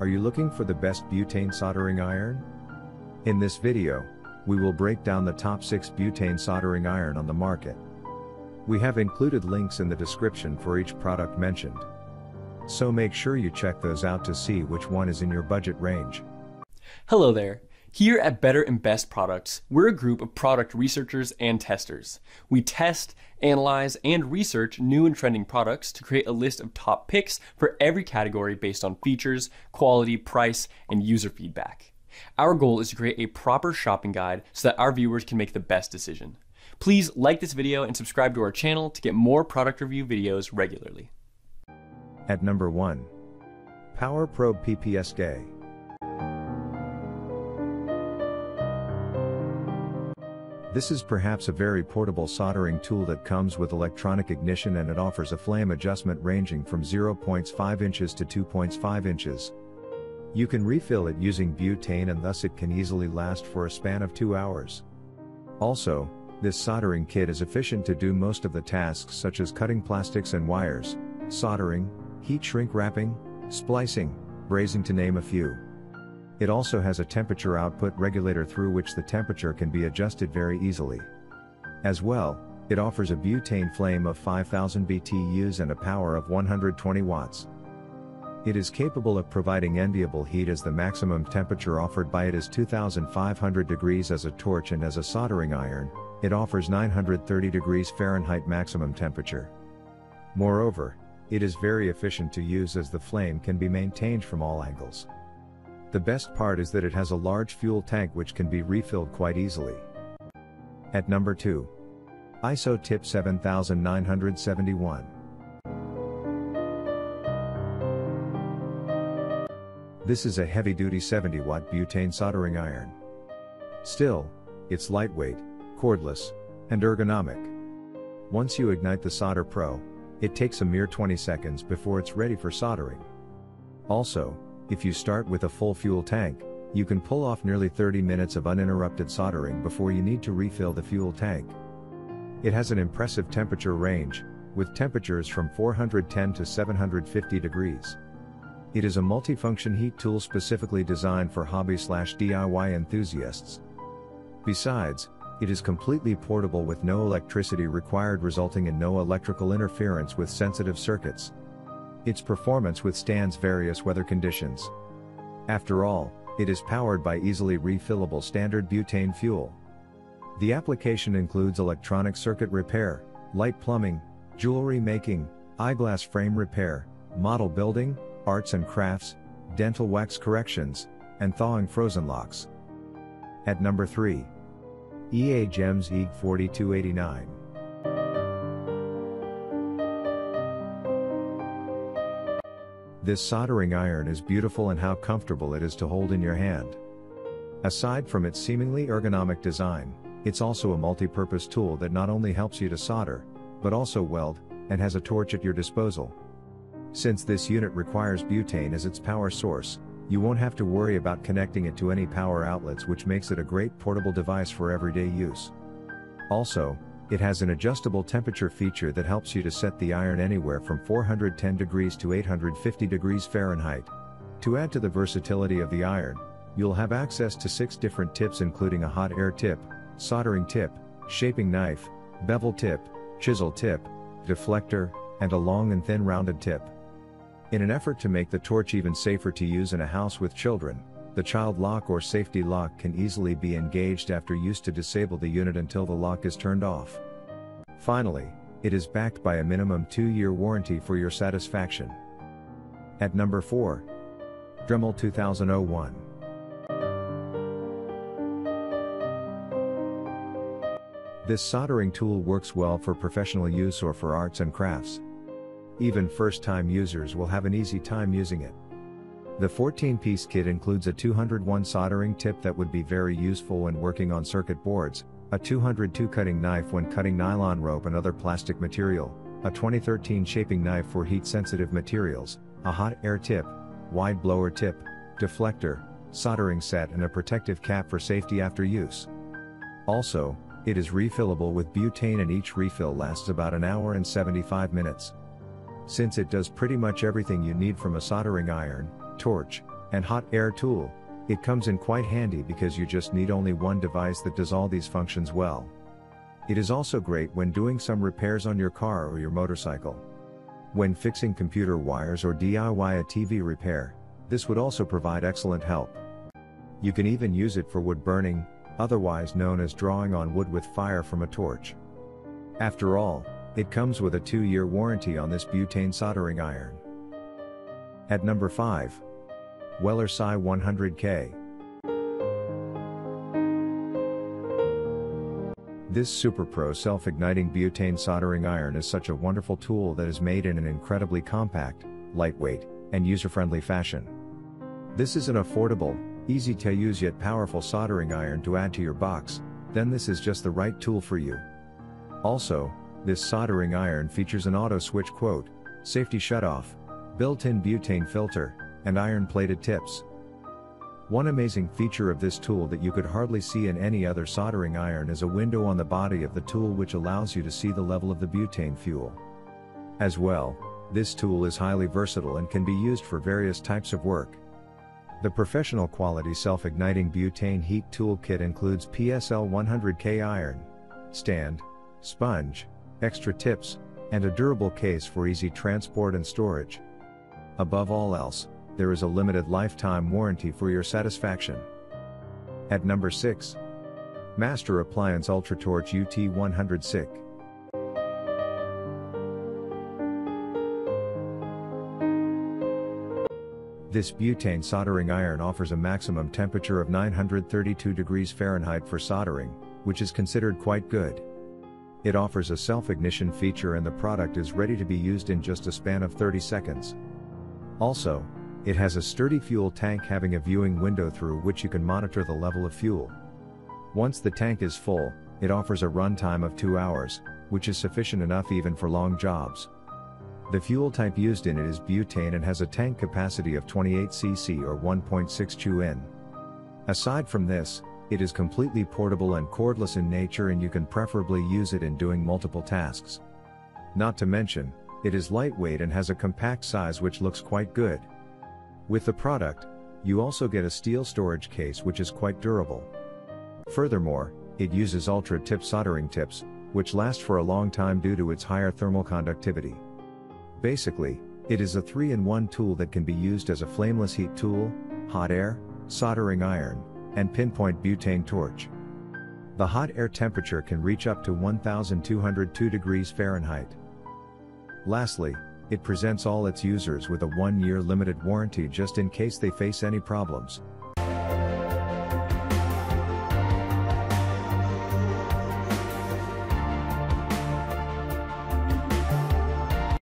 Are you looking for the best butane soldering iron? In this video, we will break down the top 6 butane soldering iron on the market. We have included links in the description for each product mentioned. So make sure you check those out to see which one is in your budget range. Hello there. Here at Better and Best Products, we're a group of product researchers and testers. We test, analyze, and research new and trending products to create a list of top picks for every category based on features, quality, price, and user feedback. Our goal is to create a proper shopping guide so that our viewers can make the best decision. Please like this video and subscribe to our channel to get more product review videos regularly. At number 1. Power Probe PPSK. This is perhaps a very portable soldering tool that comes with electronic ignition and it offers a flame adjustment ranging from 0.5 inches to 2.5 inches. You can refill it using butane and thus it can easily last for a span of 2 hours. Also, this soldering kit is efficient to do most of the tasks such as cutting plastics and wires, soldering, heat shrink wrapping, splicing, brazing to name a few. It also has a temperature output regulator through which the temperature can be adjusted very easily. As well, it offers a butane flame of 5000 BTUs and a power of 120 watts. It is capable of providing enviable heat as the maximum temperature offered by it is 2500 degrees as a torch and as a soldering iron, it offers 930 degrees Fahrenheit maximum temperature. Moreover, it is very efficient to use as the flame can be maintained from all angles. The best part is that it has a large fuel tank which can be refilled quite easily. At number 2. Iso-Tip 7971. This is a heavy-duty 70 watt butane soldering iron. Still, it's lightweight, cordless, and ergonomic. Once you ignite the solder pro, it takes a mere 20 seconds before it's ready for soldering. Also, if you start with a full fuel tank, you can pull off nearly 30 minutes of uninterrupted soldering before you need to refill the fuel tank. It has an impressive temperature range, with temperatures from 410 to 750 degrees. It is a multifunction heat tool specifically designed for hobby slash DIY enthusiasts. Besides, it is completely portable with no electricity required resulting in no electrical interference with sensitive circuits. Its performance withstands various weather conditions. After all, it is powered by easily refillable standard butane fuel. The application includes electronic circuit repair, light plumbing, jewelry making, eyeglass frame repair, model building, arts and crafts, dental wax corrections, and thawing frozen locks. At number 3. EAGems EG 4289. This soldering iron is beautiful and how comfortable it is to hold in your hand. Aside from its seemingly ergonomic design, it's also a multi-purpose tool that not only helps you to solder, but also weld, and has a torch at your disposal. Since this unit requires butane as its power source, you won't have to worry about connecting it to any power outlets which makes it a great portable device for everyday use. Also, it has an adjustable temperature feature that helps you to set the iron anywhere from 410 degrees to 850 degrees Fahrenheit. To add to the versatility of the iron, you'll have access to 6 different tips including a hot air tip, soldering tip, shaping knife, bevel tip, chisel tip, deflector, and a long and thin rounded tip. In an effort to make the torch even safer to use in a house with children, the child lock or safety lock can easily be engaged after use to disable the unit until the lock is turned off. Finally, it is backed by a minimum 2-year warranty for your satisfaction. At number 4. Dremel 2001. This soldering tool works well for professional use or for arts and crafts. Even first-time users will have an easy time using it. The 14-piece kit includes a 201 soldering tip that would be very useful when working on circuit boards, a 202 cutting knife when cutting nylon rope and other plastic material, a 2013 shaping knife for heat-sensitive materials, a hot air tip, wide blower tip, deflector, soldering set and a protective cap for safety after use. Also, it is refillable with butane and each refill lasts about an hour and 75 minutes. Since it does pretty much everything you need from a soldering iron, torch, and hot air tool. It comes in quite handy because you just need only one device that does all these functions well. It is also great when doing some repairs on your car or your motorcycle. When fixing computer wires or DIY a TV repair, this would also provide excellent help. You can even use it for wood burning, otherwise known as drawing on wood with fire from a torch. After all, it comes with a 2-year warranty on this butane soldering iron. At number 5. Weller PSI 100K. This Super Pro self-igniting butane soldering iron is such a wonderful tool that is made in an incredibly compact, lightweight, and user-friendly fashion. This is an affordable, easy to use yet powerful soldering iron to add to your box, then this is just the right tool for you. Also, this soldering iron features an auto switch quote, safety shutoff, built-in butane filter, and iron-plated tips. One amazing feature of this tool that you could hardly see in any other soldering iron is a window on the body of the tool which allows you to see the level of the butane fuel. As well, this tool is highly versatile and can be used for various types of work. The professional quality self-igniting butane heat tool kit includes PSI 100K iron, stand, sponge, extra tips, and a durable case for easy transport and storage. Above all else, there is a limited lifetime warranty for your satisfaction. At number 6. Master Appliance UltraTorch UT100 SiK. This butane soldering iron offers a maximum temperature of 932 degrees Fahrenheit for soldering, which is considered quite good. It offers a self-ignition feature and the product is ready to be used in just a span of 30 seconds. Also, it has a sturdy fuel tank having a viewing window through which you can monitor the level of fuel. Once the tank is full, it offers a runtime of 2 hours, which is sufficient enough even for long jobs. The fuel type used in it is butane and has a tank capacity of 28 cc or 1.62 N. Aside from this, it is completely portable and cordless in nature and you can preferably use it in doing multiple tasks. Not to mention, it is lightweight and has a compact size which looks quite good. With the product, you also get a steel storage case which is quite durable. Furthermore, it uses ultra tip soldering tips, which last for a long time due to its higher thermal conductivity. Basically, it is a 3-in-1 tool that can be used as a flameless heat tool, hot air, soldering iron, and pinpoint butane torch. The hot air temperature can reach up to 1202 degrees Fahrenheit. Lastly, it presents all its users with a one-year limited warranty just in case they face any problems.